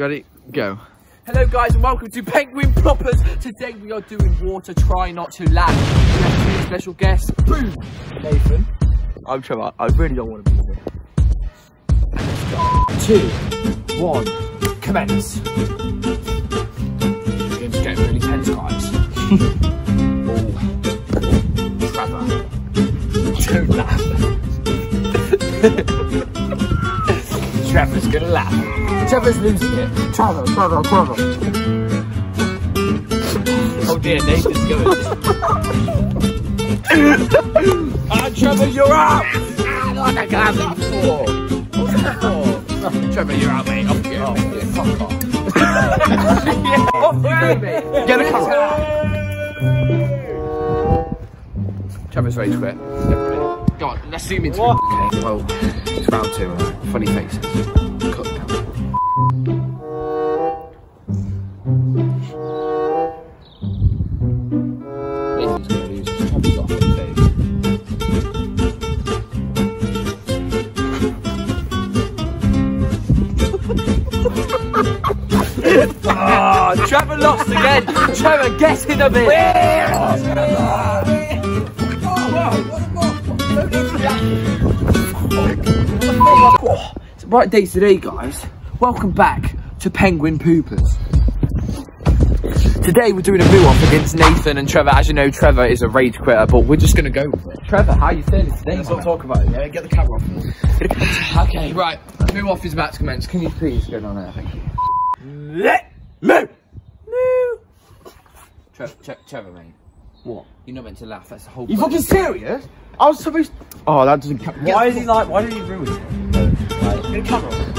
Ready? Go. Hello guys and welcome to Penguin Ploppers. Today we are doing water, try not to laugh. We have two special guests. Boom! Nathan. I'm Trevor. I really don't want to be here. Two, one, commence. Game's getting really tense guys. oh. Trevor. Don't laugh. Trevor's gonna laugh. Trevor's losing it. Trevor, Trevor, Trevor. oh dear, Nathan's going. Ah, Trevor, you're out! Ah, I can't have that for. What's that for? Trevor, you're out, mate. Off you. Oh, yeah, fuck off. yeah, off you, mate. Get a camera. Trevor's ready to quit. Go on, let's zoom into it. Okay, well, it's round two. Uh, funny faces. Cut the gonna lose. Trevor's got a. Ah, Trevor lost again. Trevor, get in a bit. It's a bright day today, guys. Welcome back to Penguin Poopers. Today we're doing a boo off against Nathan and Trevor. As you know, Trevor is a rage quitter, but we're just gonna go with it. Trevor, how are you feeling today? Let's not talk about it, yeah? Get the camera off. Okay, right. Boo off is about to commence. Can you please go down there? Thank you. Move! Trevor, Tre- Trevor, mate. What? You're not meant to laugh. That's the whole. You fucking serious? I was supposed Oh, that doesn't count. Why is he like? Why did he ruin it? Like, Get the camera off.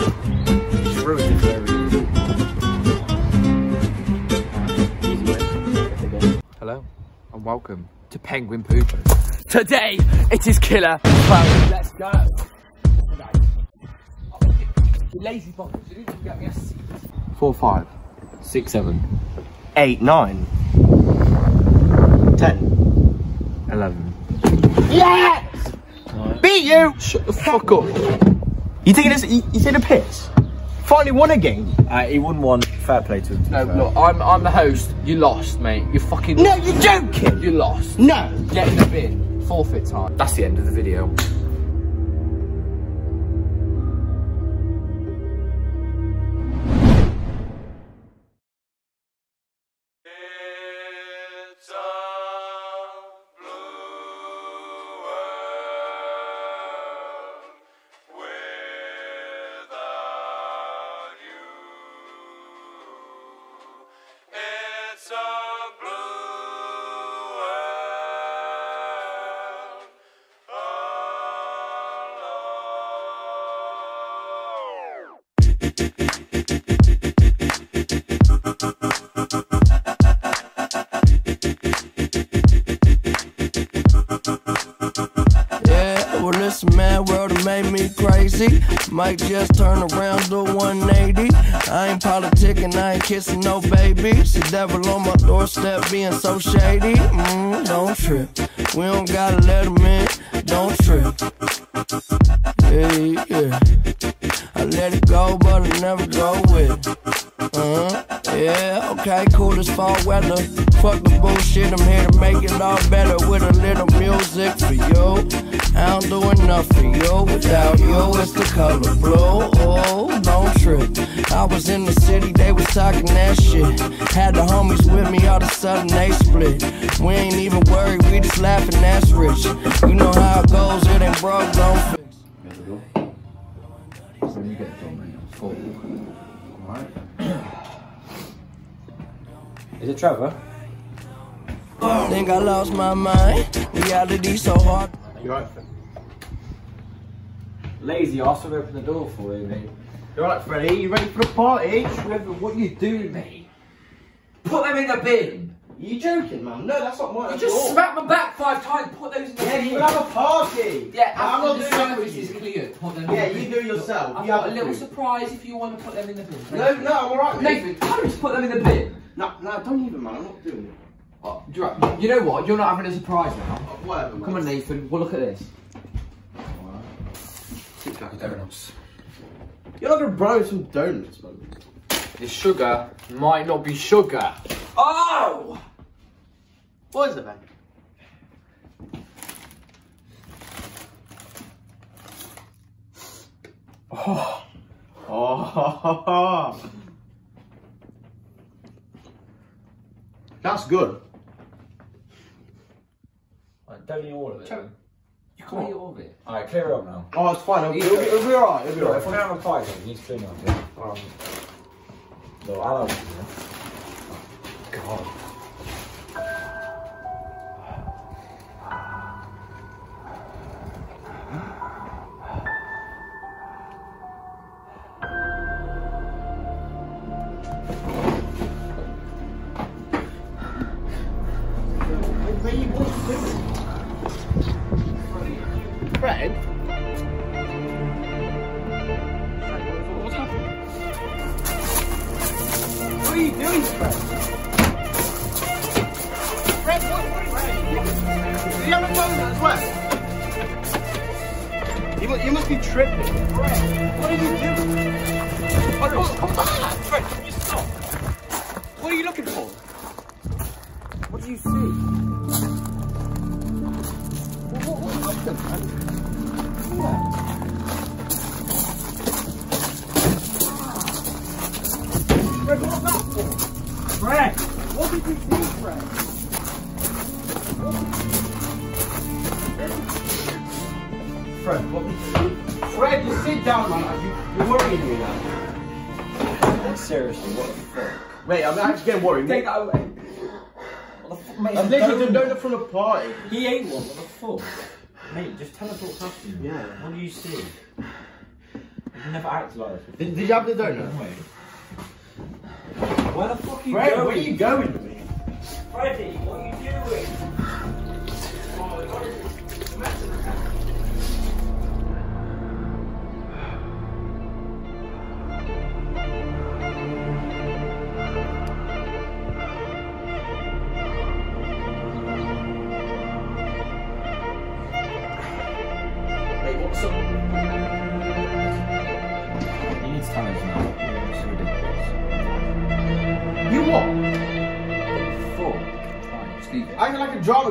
just for everyone. Hello and welcome to Penguin Poopers. Today it is killer. Well, let's go. Lazy bombers, you didn't get me a seat. Four, five. Six, seven. Eight, nine, ten. Eleven. Yes! Beat you! Shut the fuck up. You taking this? You, you taking a piss? Finally won a game. Uh, he won one. Fair play to him. to be No, fair. look, I'm I'm the host. You lost, mate. You fucking No, you're joking. You lost. No. Get in the bin. Forfeit time. That's the end of the video. Me crazy. Might just turn around to 180. I ain't politicking, I ain't kissing no baby. The devil on my doorstep being so shady. Mm, don't trip. We don't gotta let him in. Don't trip. Yeah, yeah. I let it go, but I never go with it. Uh-huh. Yeah, okay, cool as fall weather. Fuck the bullshit, I'm here to make it all better with a little music for you. I don't do enough for you without you. It's the color blue. Oh, don't trip. I was in the city, they was talking that shit. Had the homies with me, all of a sudden they split. We ain't even worried, we just laughing, that's rich. You know how it goes, it ain't broke, don't fix. When you get done, mate, I'm. Alright. Is it Trevor? Think I lost my mind. Reality so hard. You right? Lazy ass will open the door for you, mate. You alright, Freddie? You ready for the party? Trevor, what you doing, mate? Put them in the bin. Are you joking, man? No, that's not mine. You just smacked my back five times. Put those in the Yeah, bin. you have a party. Yeah, I'm not the doing that service with is you. cleared, put them Yeah, in the you bin. do yourself. I've You got have a little to. surprise if you want to put them in the bin. No, no, I'm alright, mate. Nathan, can you just put them in the bin? No, no, don't even, man. I'm not doing it. Oh, you know what? You're not having a surprise now. Oh, whatever. Come on, Nathan. Well, look at this. Everyone else. You're not gonna borrow some donuts, man. This sugar might not be sugar. Oh! What is it, man? Oh. Oh. That's good. Right, don't eat all of it. man. You Come on. can't eat all of it. Alright, clear it up now. Oh, it's fine. It'll, be- it'll, be- it'll be alright. It'll be Look, if we're alright. gonna have a fight, then you need to clean up, yeah? Um, look, I'll help you, yeah? God. Fred? Fred, you sit down, man. You, you're worrying me now. Seriously, what the fuck? Mate, I'm actually getting worried. Take that away. What the fuck, mate? I've it's a literally donut. done donut from a party. He ate one, what the fuck? Mate, just tell us what's happening. Yeah. What do you see? You've never acted like this before. Did, did you have the donut? Wait. Where the fuck are you Fred, going? where are you going with me? Freddie, what are you doing? Oh, mate,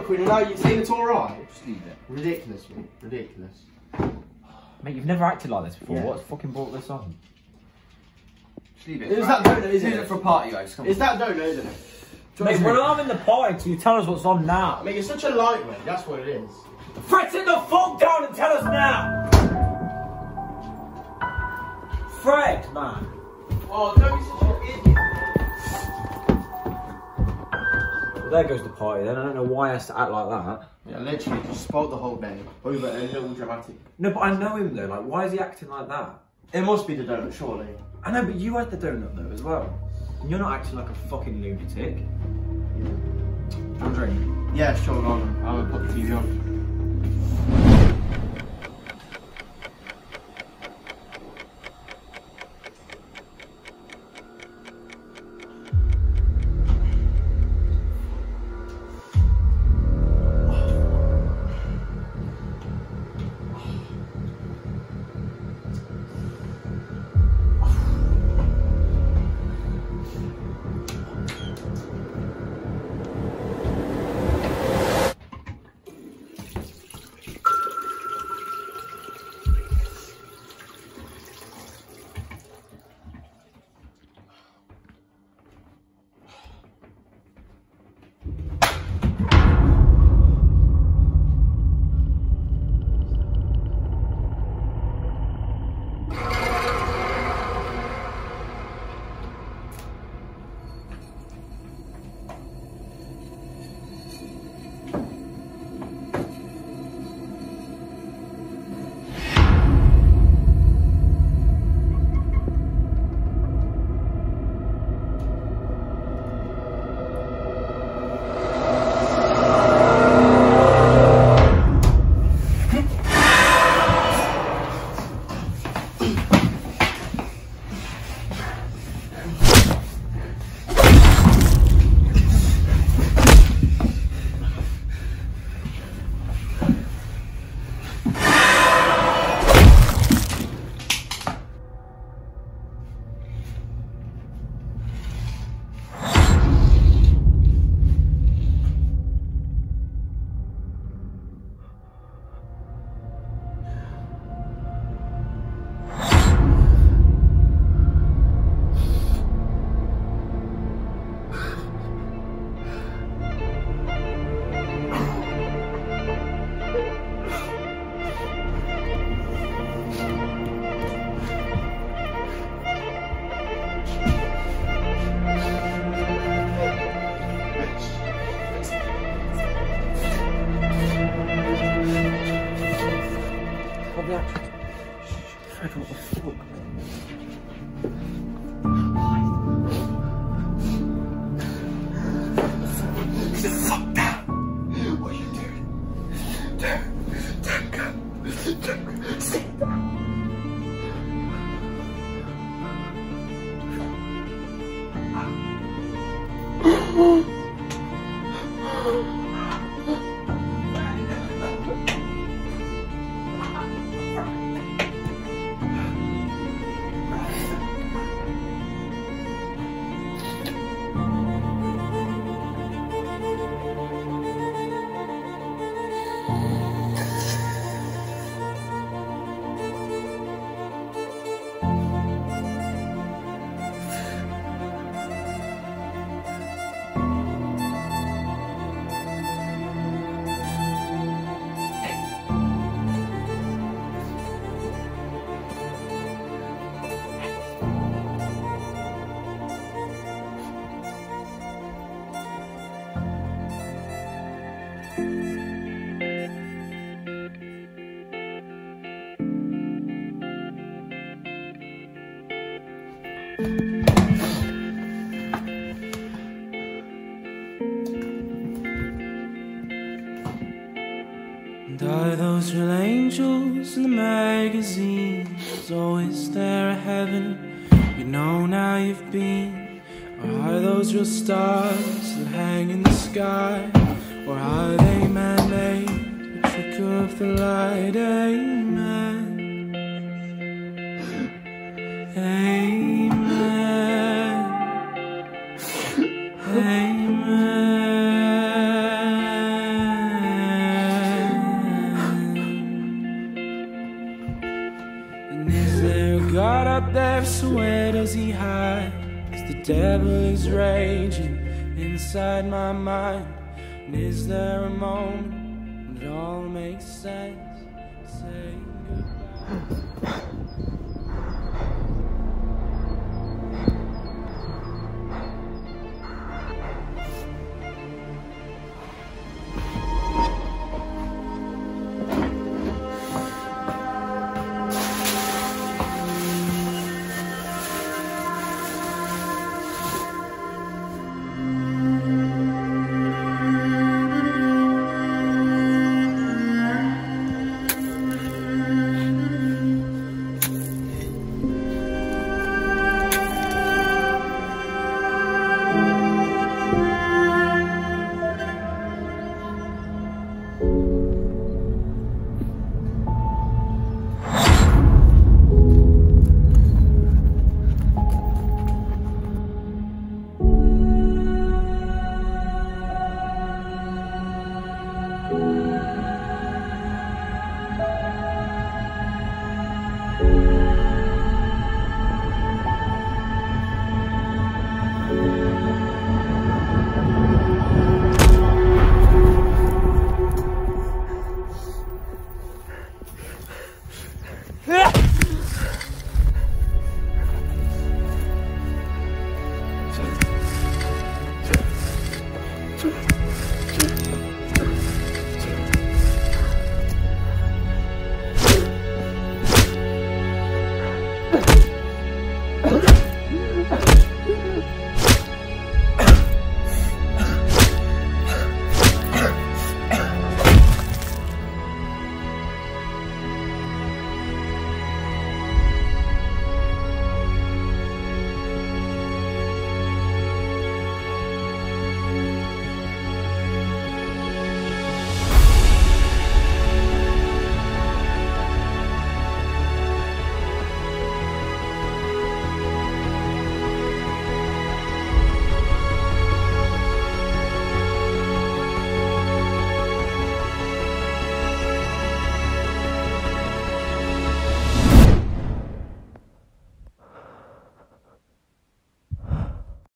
like a drama and now you're saying it's alright? Just leave it. Ridiculous, mate. Ridiculous. Mate, you've never acted like this before. Yeah. What's fucking brought this on? Just leave it. Is Right. that donut, isn't Use it? it for a party, guys. Come on. That donut, isn't it? Mate, we're not in the party till you tell us what's on now. Mate, you're such a lightweight, that's what it is. Fred, sit the fuck down and tell us now! Fred, man. Oh, don't be such an idiot. Well, there goes the party then. I don't know why he has to act like that. Yeah, literally just spoiled the whole day over a little dramatic. No, but I know him though. Like, why is he acting like that? It must be the donut, surely. I know, but you had the donut though as well. And you're not acting like a fucking lunatic. I'm drinking. Yeah, sure, go on. I'll put the TV on. う。Real angels in the magazines? Always there a heaven you know now you've been? Or are those real stars that hang in the sky? Or are they man made? The trick of the light, amen. Inside my mind. And is there a moment when it all makes sense? Saying goodbye. 좀...